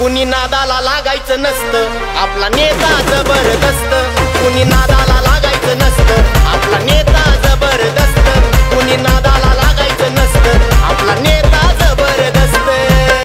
कुणी नादाला लागायचं नसतं. आपला नेता जबर